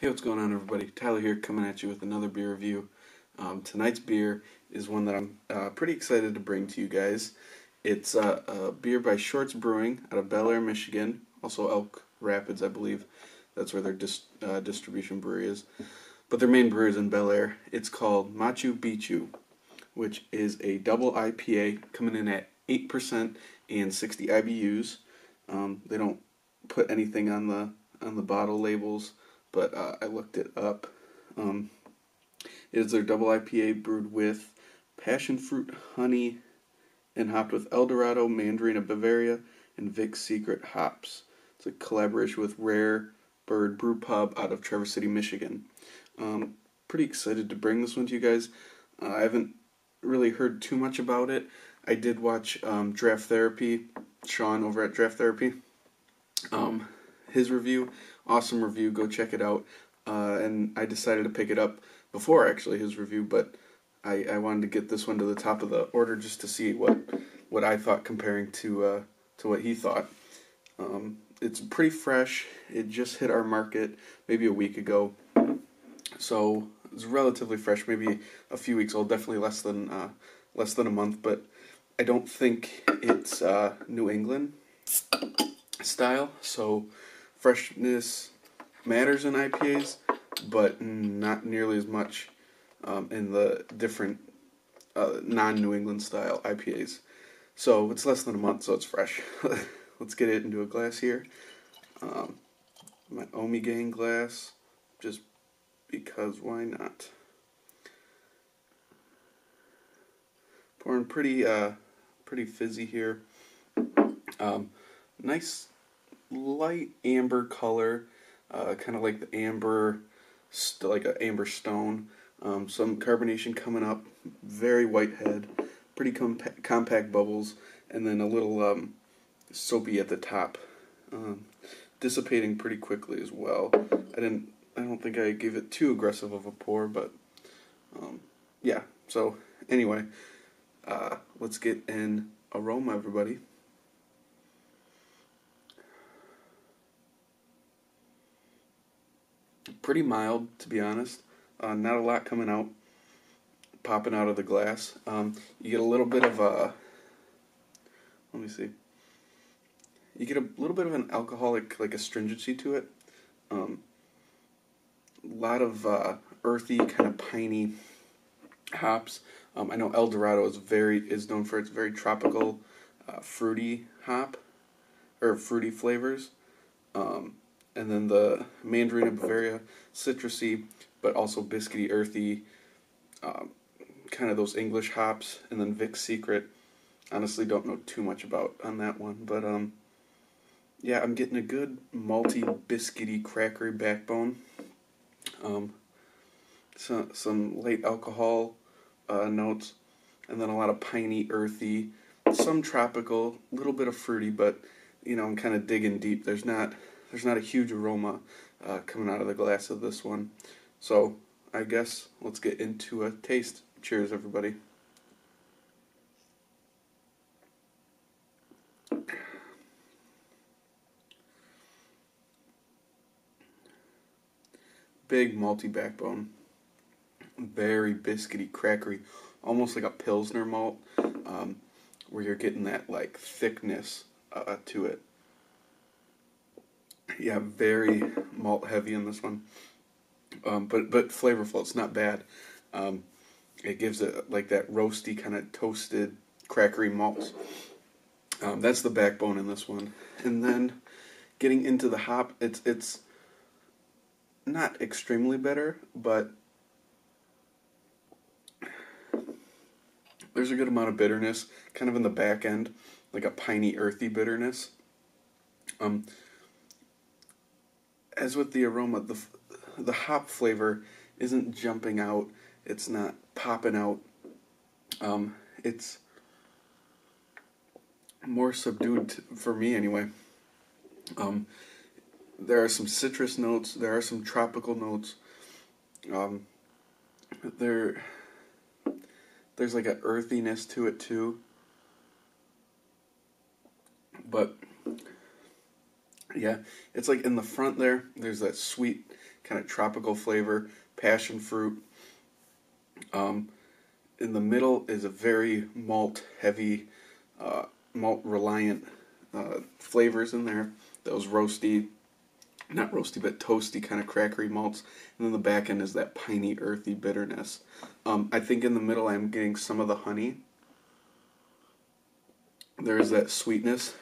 Hey, what's going on, everybody? Tyler here, coming at you with another beer review. Um, tonight's beer is one that I'm uh, pretty excited to bring to you guys. It's uh, a beer by Shorts Brewing out of Bellaire, Michigan, also Elk Rapids, I believe. That's where their dis- uh, distribution brewery is. But their main brewery is in Bellaire. It's called Machu Beechu, which is a double IPA coming in at 8% and 60 IBUs. Um, they don't put anything on the on the bottle labels, but uh, I looked it up. Um, it is their double IPA brewed with passion fruit, honey, and hopped with Eldorado, Mandarina Bavaria, and Vic's Secret hops. It's a collaboration with Rare Bird Brew Pub out of Traverse City, Michigan. Um, pretty excited to bring this one to you guys. Uh, I haven't really heard too much about it. I did watch um, Draft Therapy, Sean over at Draft Therapy. Um, his review, awesome review. Go check it out. Uh, and I decided to pick it up before actually his review, but I, I wanted to get this one to the top of the order just to see what what I thought comparing to uh, to what he thought. Um, it's pretty fresh. It just hit our market maybe a week ago, so it's relatively fresh. Maybe a few weeks old. Definitely less than uh, less than a month, but I don't think it's uh, New England style. So freshness matters in IPAs, but not nearly as much um, in the different uh, non New England style IPAs. So it's less than a month, so it's fresh. Let's get it into a glass here. Um, my Ommegang glass, just because why not? Pouring pretty, uh, pretty fizzy here. Um, nice light amber color, uh, kind of like the amber, like an amber stone. Um, some carbonation coming up, very white head, pretty compa- compact bubbles, and then a little um, soapy at the top, um, dissipating pretty quickly as well. I didn't, I don't think I gave it too aggressive of a pour, but um, yeah. So anyway, uh, let's get an aroma, everybody. Pretty mild, to be honest. Uh, not a lot coming out, popping out of the glass. Um, you get a little bit of a. Let me see. You get a little bit of an alcoholic, like astringency to it. Um, a lot of uh, earthy, kind of piney hops. Um, I know El Dorado is very is known for its very tropical, uh, fruity hop, or fruity flavors. Um, and then the Mandarina Bavaria, citrusy, but also biscuity, earthy, um, kind of those English hops, and then Vic's Secret. Honestly, don't know too much about on that one, but um, yeah, I'm getting a good malty, biscuity, crackery backbone. Um, some late alcohol uh, notes, and then a lot of piney, earthy, some tropical, a little bit of fruity, but you know I'm kind of digging deep. There's not there's not a huge aroma uh, coming out of the glass of this one. So I guess let's get into a taste. Cheers, everybody. Big malty backbone. Very biscuity, crackery, almost like a Pilsner malt, um, where you're getting that like thickness uh, to it yeah, very malt heavy in this one, um, but but flavorful. It's not bad. Um, it gives it like that roasty kind of toasted crackery malt. Um, that's the backbone in this one, and then getting into the hop, it's it's not extremely bitter, but there's a good amount of bitterness, kind of in the back end, like a piney, earthy bitterness. Um, as with the aroma, the the hop flavor isn't jumping out. It's not popping out. Um, it's more subdued for me anyway. Um, there are some citrus notes. There are some tropical notes. Um, there, there's like an earthiness to it too. But yeah, it's like in the front there. There's that sweet kind of tropical flavor, passion fruit. Um, in the middle is a very malt heavy, uh, malt reliant uh, flavors in there. Those roasty, not roasty, but toasty kind of crackery malts. And then the back end is that piney, earthy bitterness. Um, I think in the middle I'm getting some of the honey. There is that sweetness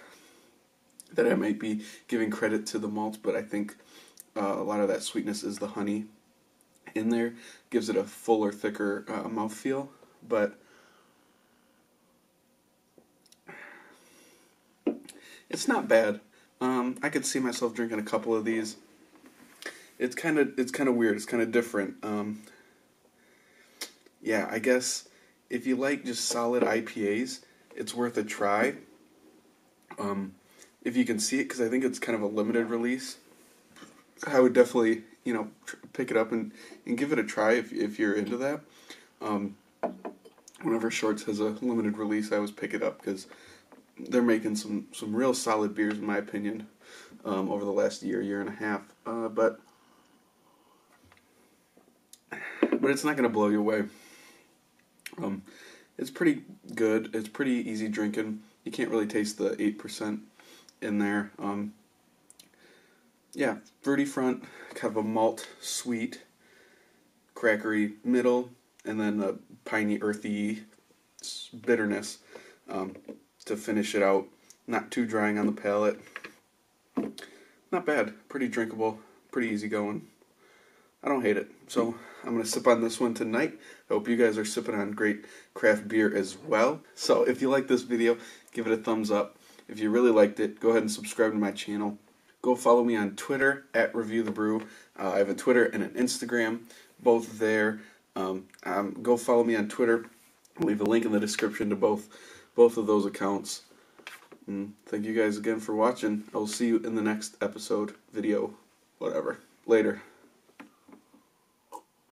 that I might be giving credit to the malts, but I think uh, a lot of that sweetness is the honey in there. Gives it a fuller, thicker uh, mouthfeel, but it's not bad. Um, I could see myself drinking a couple of these. It's kind of it's kind of weird. It's kind of different. Um, yeah, I guess if you like just solid IPAs, it's worth a try. Um, if you can see it, because I think it's kind of a limited release. I would definitely, you know, tr- pick it up and, and give it a try if if you're into that. Um, whenever Shorts has a limited release, I always pick it up because they're making some some real solid beers in my opinion um, over the last year year and a half. Uh, but but it's not gonna blow you away. Um, it's pretty good. It's pretty easy drinking. You can't really taste the eight percent in there. Um, yeah, fruity front, kind of a malt sweet, crackery middle, and then a piney earthy bitterness. Um, to finish it out. Not too drying on the palate. Not bad. Pretty drinkable. Pretty easy going. I don't hate it. So I'm going to sip on this one tonight. I hope you guys are sipping on great craft beer as well. So if you like this video, give it a thumbs up. If you really liked it, go ahead and subscribe to my channel. Go follow me on Twitter at Review the Brew. Uh, I have a Twitter and an Instagram, both there. Um, um, go follow me on Twitter. I'll leave a link in the description to both both of those accounts. And thank you guys again for watching. I will see you in the next episode, video, whatever. Later.